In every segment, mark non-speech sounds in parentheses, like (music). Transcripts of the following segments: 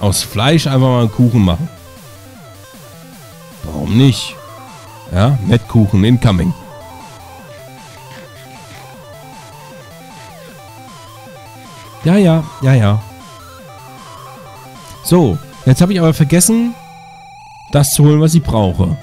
Aus Fleisch einfach mal einen Kuchen machen. Warum nicht? Ja, Mettkuchen incoming. Ja, ja, ja, ja. So, jetzt habe ich aber vergessen, das zu holen, was ich brauche.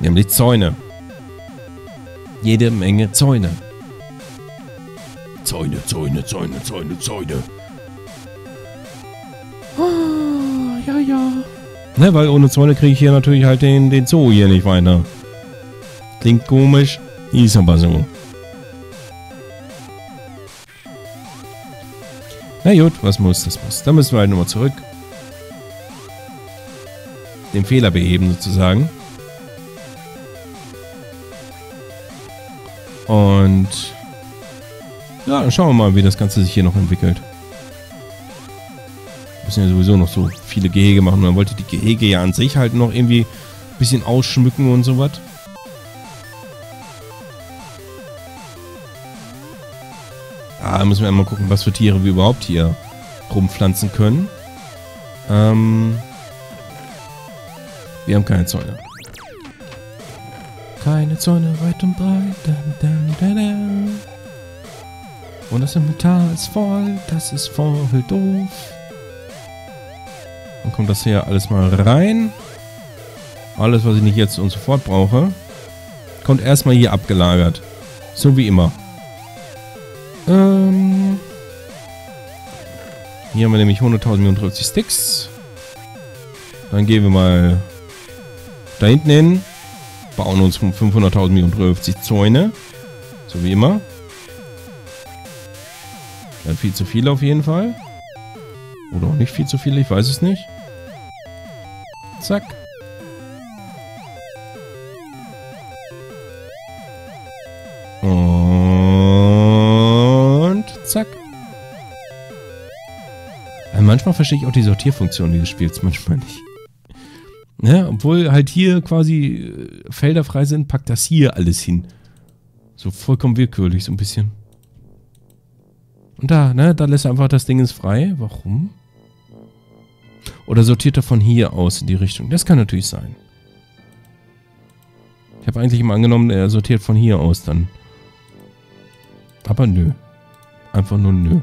Nämlich Zäune. Jede Menge Zäune. Zäune, Zäune, Zäune, Zäune, Zäune. Ja. Ne, weil ohne Zäune kriege ich hier natürlich halt den, den Zoo hier nicht weiter. Klingt komisch, ist aber so. Na gut, was muss, das muss. Dann müssen wir halt nochmal zurück. Den Fehler beheben sozusagen. Und ja, dann schauen wir mal, wie das Ganze sich hier noch entwickelt. Müssen ja sowieso noch so viele Gehege machen. Man wollte die Gehege ja an sich halt noch irgendwie ein bisschen ausschmücken und sowas. Ah, müssen wir einmal gucken, was für Tiere wir überhaupt hier rumpflanzen können. Ähm, wir haben keine Zäune. Keine Zäune weit und breit. Dun, dun, dun. Und das Inventar ist voll. Das ist voll doof. Dann kommt das hier alles mal rein. Alles, was ich nicht jetzt und sofort brauche, kommt erstmal hier abgelagert. So wie immer. Ähm hier haben wir nämlich 100.050 Sticks. Dann gehen wir mal da hinten hin. Bauen uns 500.050 Zäune. So wie immer. Dann viel zu viel auf jeden Fall. Oder auch nicht viel zu viel, ich weiß es nicht. Zack. Und zack. Also manchmal verstehe ich auch die Sortierfunktion dieses Spiels, (laughs) manchmal nicht. Ja, obwohl halt hier quasi äh, Felder frei sind, packt das hier alles hin. So vollkommen willkürlich, so ein bisschen. Und da, ne, da lässt er einfach das Ding ins frei. Warum? Oder sortiert er von hier aus in die Richtung? Das kann natürlich sein. Ich habe eigentlich immer angenommen, er sortiert von hier aus dann. Aber nö. Einfach nur nö.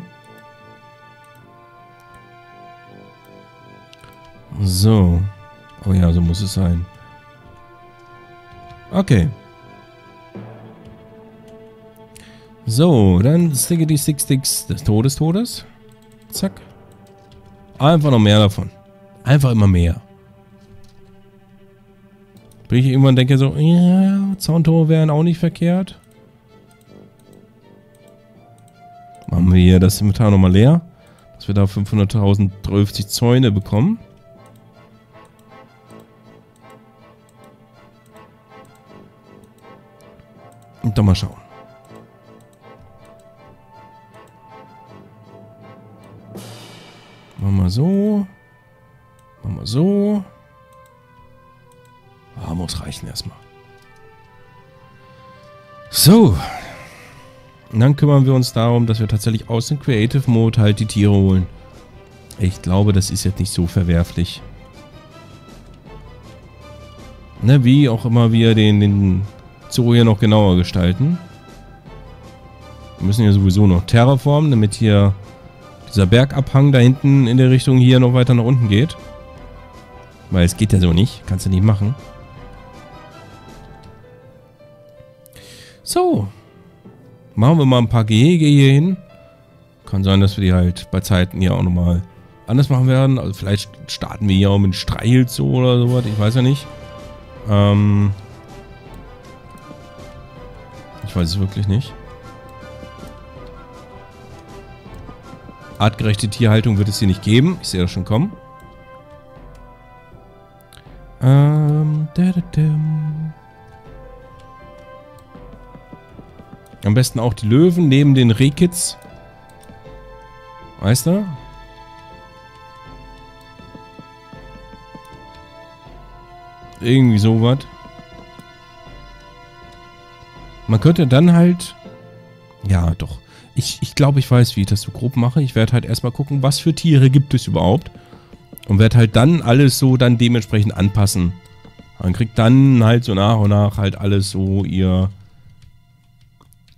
So. Oh ja, so muss es sein. Okay. So, dann Stickety Stick Sticks des Todes Todes. Zack. Einfach noch mehr davon. Einfach immer mehr. Bis ich irgendwann denke so, ja, Zauntore wären auch nicht verkehrt. Machen wir hier das Inventar nochmal leer. Dass wir da 500.050 Zäune bekommen. Und dann mal schauen. Machen wir so. Machen wir so. Ah, muss reichen erstmal. So. Und dann kümmern wir uns darum, dass wir tatsächlich aus dem Creative Mode halt die Tiere holen. Ich glaube, das ist jetzt nicht so verwerflich. Ne, wie auch immer wir den, den Zoo hier noch genauer gestalten. Wir müssen ja sowieso noch terraformen, damit hier dieser Bergabhang da hinten in der Richtung hier noch weiter nach unten geht. Weil es geht ja so nicht. Kannst du nicht machen. So. Machen wir mal ein paar Gehege hier hin. Kann sein, dass wir die halt bei Zeiten hier auch nochmal anders machen werden. Also vielleicht starten wir hier auch mit Streilzoo oder sowas. Ich weiß ja nicht. Ähm ich weiß es wirklich nicht. Artgerechte Tierhaltung wird es hier nicht geben. Ich sehe das schon kommen. Ähm, da, da, da. Am besten auch die Löwen neben den Rehkits. Weißt du? Irgendwie sowas. Man könnte dann halt... Ja, doch. Ich, ich glaube, ich weiß, wie ich das so grob mache. Ich werde halt erstmal gucken, was für Tiere gibt es überhaupt. Und werde halt dann alles so dann dementsprechend anpassen. Man kriegt dann halt so nach und nach halt alles so ihr,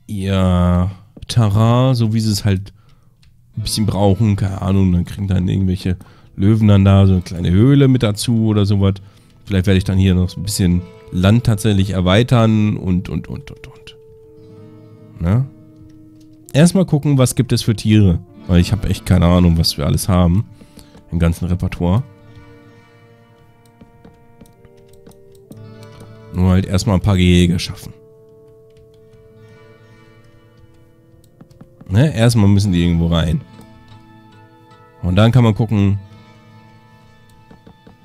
ihr Terrain, so wie sie es halt ein bisschen brauchen. Keine Ahnung, dann kriegen dann irgendwelche Löwen dann da so eine kleine Höhle mit dazu oder sowas. Vielleicht werde ich dann hier noch so ein bisschen Land tatsächlich erweitern und, und, und, und, und. Ne? Erstmal gucken, was gibt es für Tiere. Weil ich habe echt keine Ahnung, was wir alles haben. Im ganzen Repertoire. Nur halt erstmal ein paar Gehege schaffen. Ne? Erstmal müssen die irgendwo rein. Und dann kann man gucken,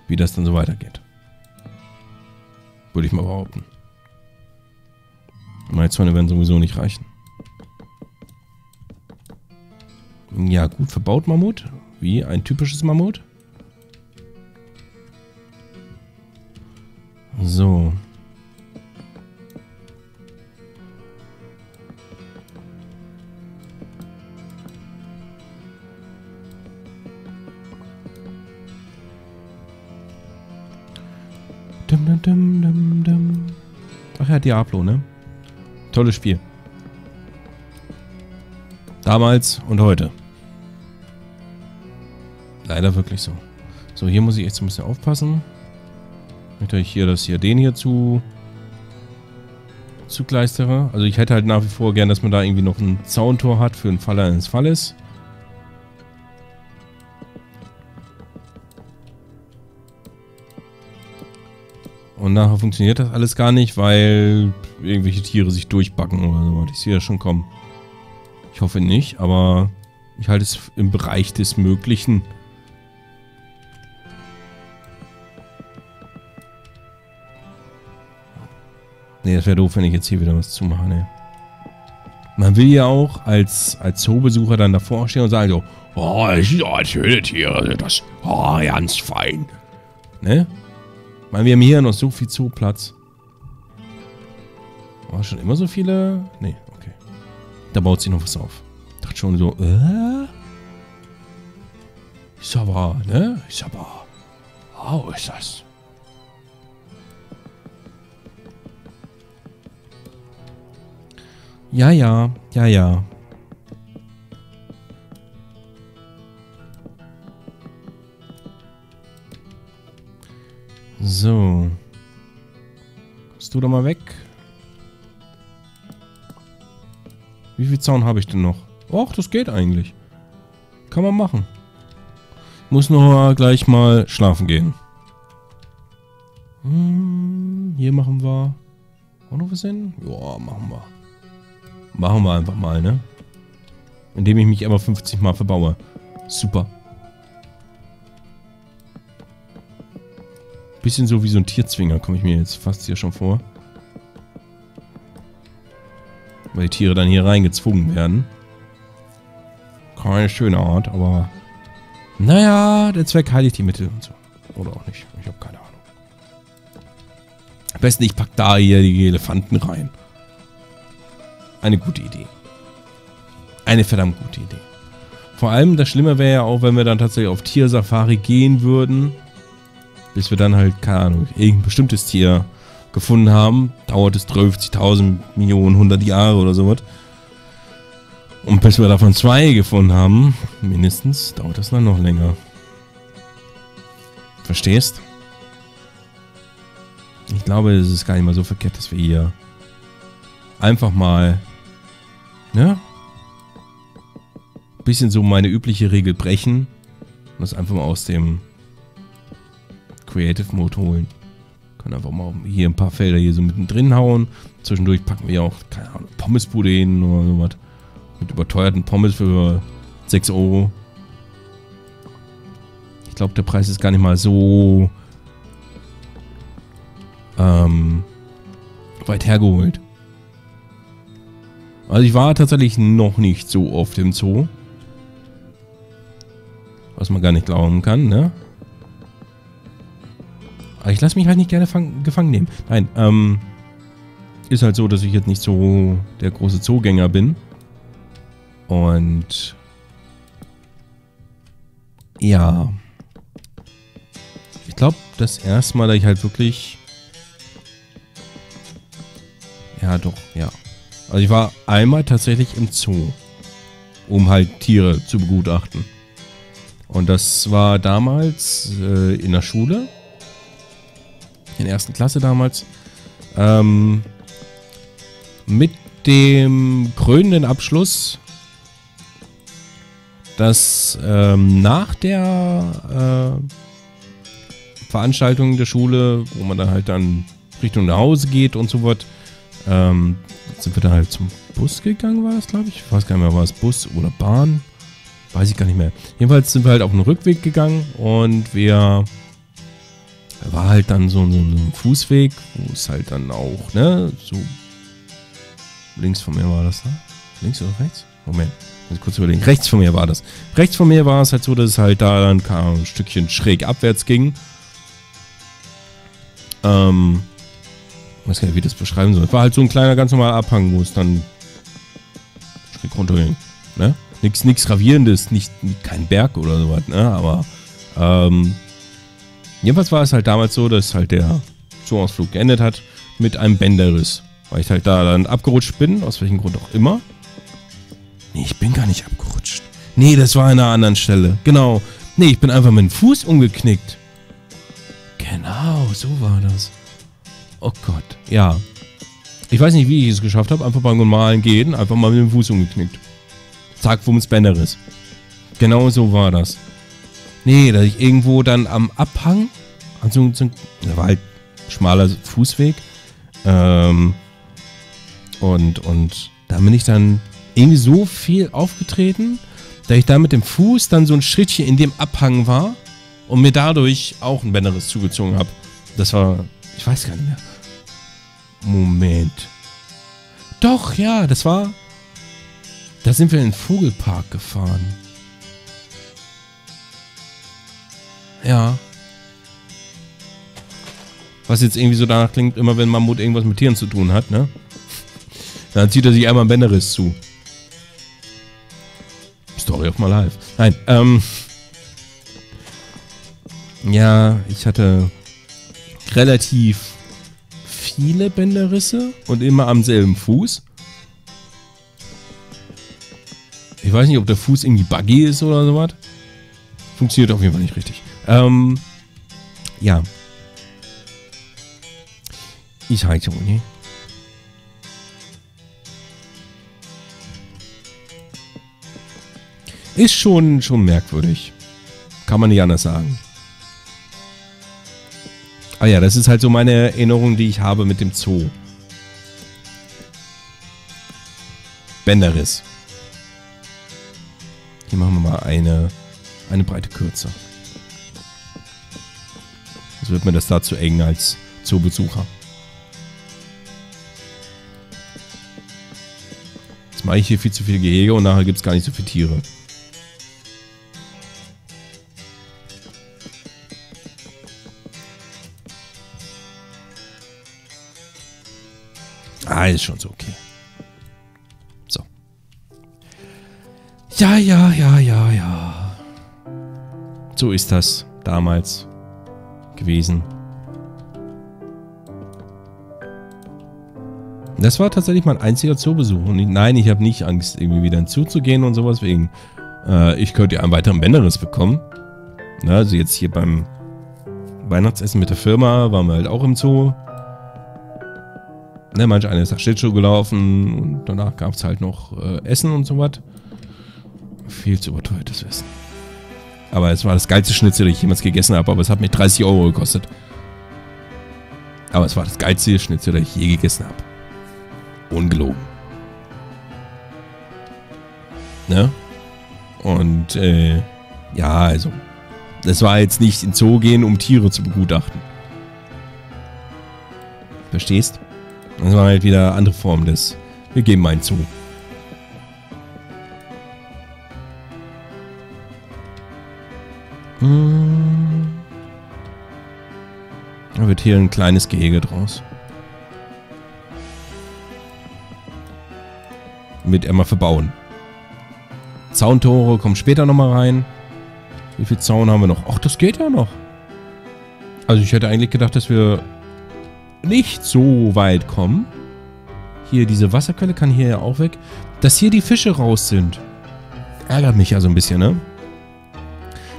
wie das dann so weitergeht. Würde ich mal behaupten. Meine Zäune werden sowieso nicht reichen. Ja, gut verbaut Mammut. Wie ein typisches Mammut. So. Dum, dum, dum, dum, dum. Ach ja, Diablo, ne? Tolles Spiel. Damals und heute. Leider wirklich so. So, hier muss ich echt so ein bisschen aufpassen. Nicht, dass ich hier das hier den hier zu zugleistere. Also ich hätte halt nach wie vor gern, dass man da irgendwie noch ein Zauntor hat für den Fall eines Falles. Und nachher funktioniert das alles gar nicht, weil irgendwelche Tiere sich durchbacken oder so. Ich sehe das schon kommen. Ich hoffe nicht, aber ich halte es im Bereich des Möglichen. Das wäre doof, wenn ich jetzt hier wieder was zumache, ne. Man will ja auch als, als Zoobesucher dann davor stehen und sagen so, oh, das ist ja schöne Tiere, das, oh, ganz fein. Ne? Ich meine, wir haben hier noch so viel Zooplatz. War schon immer so viele? Nee, okay. Da baut sich noch was auf. Ich dachte schon so, äh? Ist aber, ne? Ist aber. Wow, ist das? Ja, ja, ja, ja. So. Kommst du da mal weg? Wie viel Zaun habe ich denn noch? Och, das geht eigentlich. Kann man machen. Muss nur gleich mal schlafen gehen. Hm, hier machen wir... Auch noch was hin? Ja, machen wir. Machen wir einfach mal, ne? Indem ich mich immer 50 Mal verbaue. Super. Bisschen so wie so ein Tierzwinger komme ich mir jetzt fast hier schon vor. Weil die Tiere dann hier reingezwungen werden. Keine schöne Art, aber... Naja, der Zweck heiligt die Mittel und so. Oder auch nicht. Ich habe keine Ahnung. Am besten ich pack da hier die Elefanten rein. Eine gute Idee. Eine verdammt gute Idee. Vor allem, das Schlimme wäre ja auch, wenn wir dann tatsächlich auf Tiersafari gehen würden. Bis wir dann halt, keine Ahnung, irgendein bestimmtes Tier gefunden haben. Dauert es 50.000 Millionen, 100 Jahre oder sowas. Und bis wir davon zwei gefunden haben, mindestens, dauert das dann noch länger. Verstehst? Ich glaube, es ist gar nicht mal so verkehrt, dass wir hier einfach mal ne? Bisschen so meine übliche Regel brechen und das einfach mal aus dem Creative Mode holen. Können einfach mal hier ein paar Felder hier so mittendrin hauen. Zwischendurch packen wir auch, keine Ahnung, Pommesbude hin oder sowas. Mit überteuerten Pommes für 6 Euro. Ich glaube, der Preis ist gar nicht mal so ähm, weit hergeholt. Also ich war tatsächlich noch nicht so oft im Zoo. Was man gar nicht glauben kann, ne? Aber ich lasse mich halt nicht gerne gefangen nehmen. Nein, ähm, ist halt so, dass ich jetzt nicht so der große Zoogänger bin. Und ja, ich glaube, das erste Mal, dass ich halt wirklich ja, doch, ja. Also ich war einmal tatsächlich im Zoo, um halt Tiere zu begutachten. Und das war damals äh, in der Schule, in der ersten Klasse damals, ähm, mit dem krönenden Abschluss, dass ähm, nach der äh, Veranstaltung der Schule, wo man dann halt dann Richtung nach Hause geht und so was, ähm, sind wir dann halt zum Bus gegangen, war das, glaube ich. Ich weiß gar nicht mehr, war es Bus oder Bahn? Weiß ich gar nicht mehr. Jedenfalls sind wir halt auf den Rückweg gegangen und wir war halt dann so, so, ein Fußweg, wo es halt dann auch, ne, so links von mir war das, ne? Links oder rechts? Moment, muss ich kurz überlegen. Rechts von mir war das. Rechts von mir war es halt so, dass es halt da dann ein Stückchen schräg abwärts ging. Ähm, ich weiß gar nicht, wie das beschreiben soll. Es war halt so ein kleiner, ganz normaler Abhang, wo es dann schräg runterging. Ne? Nichts nix Gravierendes, nicht, kein Berg oder sowas, ne? Aber ähm, jedenfalls war es halt damals so, dass halt der Zooausflug geendet hat mit einem Bänderriss. Weil ich halt da dann abgerutscht bin, aus welchem Grund auch immer. Nee, ich bin gar nicht abgerutscht. Nee, das war an einer anderen Stelle. Genau. Nee, ich bin einfach mit dem Fuß umgeknickt. Genau, so war das. Oh Gott, ja. Ich weiß nicht, wie ich es geschafft habe. Einfach beim normalen Gehen, einfach mal mit dem Fuß umgeknickt. Zack, Wumms Bänderriss. Genau so war das. Nee, dass ich irgendwo dann am Abhang, also so, da war halt schmaler Fußweg, ähm, und, und da bin ich dann irgendwie so viel aufgetreten, dass ich da mit dem Fuß dann so ein Schrittchen in dem Abhang war und mir dadurch auch ein Bänderriss zugezogen habe. Das war, ich weiß gar nicht mehr. Moment. Doch, ja, das war. Da sind wir in den Vogelpark gefahren. Ja. Was jetzt irgendwie so danach klingt, immer wenn Mammut irgendwas mit Tieren zu tun hat, ne? Dann zieht er sich einmal Bänderriss zu. Story of my life. Nein, ähm. Ja, ich hatte relativ viele Bänderrisse und immer am selben Fuß. Ich weiß nicht, ob der Fuß irgendwie buggy ist oder sowas. Funktioniert auf jeden Fall nicht richtig. Ähm, ja. Ich halte ne? Ist schon, schon merkwürdig. Kann man nicht anders sagen. Ah ja, das ist halt so meine Erinnerung, die ich habe mit dem Zoo. Bänderriss. Hier machen wir mal eine, eine Breite kürzer. Sonst wird mir das da zu eng als Zoobesucher. Jetzt mache ich hier viel zu viele Gehege und nachher gibt es gar nicht so viele Tiere. Ah, ist schon so okay. So. Ja, ja, ja, ja, ja. So ist das damals gewesen. Das war tatsächlich mein einziger Zoobesuch. Und ich, nein, ich habe nicht Angst, irgendwie wieder in Zoo zu gehen und sowas. Wegen, äh, ich könnte ja einen weiteren Bänderriss bekommen. Na, also jetzt hier beim Weihnachtsessen mit der Firma waren wir halt auch im Zoo. Ne, manch einer ist nach Schlittschuh gelaufen und danach gab es halt noch äh, Essen und so was. Viel zu überteuertes Essen. Aber es war das geilste Schnitzel, das ich jemals gegessen habe, aber es hat mir 30 Euro gekostet. Aber es war das geilste Schnitzel, das ich je gegessen habe. Ungelogen. Ne? Und, äh, ja, also, das war jetzt nicht in Zoo gehen, um Tiere zu begutachten. Verstehst? Das war halt wieder andere Form des. Wir geben einen zu. Hm. Da wird hier ein kleines Gehege draus. Mit einmal verbauen. Zauntore kommen später nochmal rein. Wie viel Zaun haben wir noch? Ach, das geht ja noch. Also ich hätte eigentlich gedacht, dass wir nicht so weit kommen. Hier, diese Wasserquelle kann hier ja auch weg. Dass hier die Fische raus sind. Ärgert mich ja so ein bisschen, ne?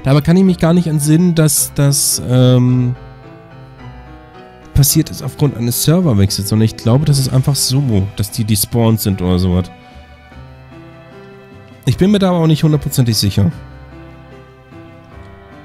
Dabei kann ich mich gar nicht entsinnen, dass das ähm, passiert ist aufgrund eines Serverwechsels, sondern ich glaube, das ist einfach so, dass die despawned sind oder sowas. Ich bin mir da aber auch nicht hundertprozentig sicher.